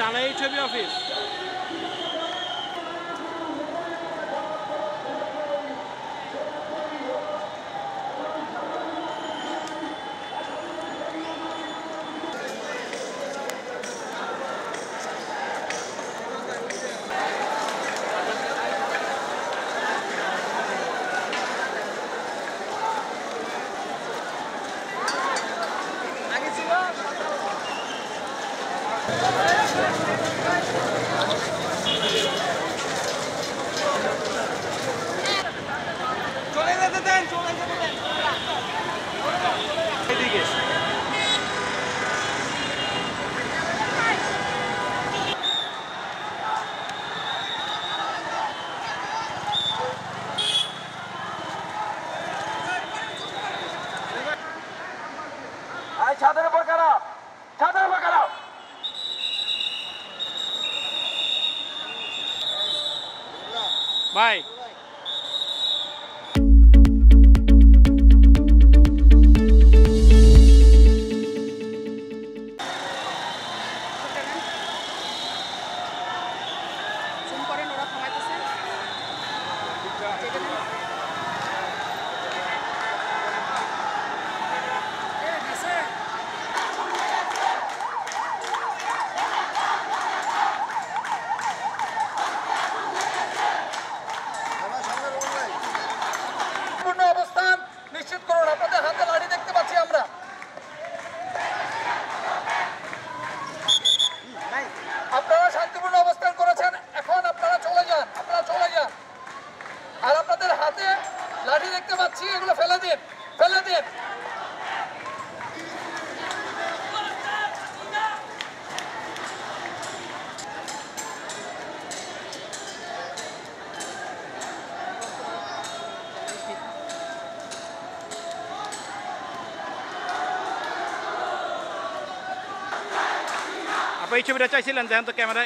Szalejcie biofis. Thank you. Thank you. Bye. वही भी रचा इसी लंदे तो कैमरा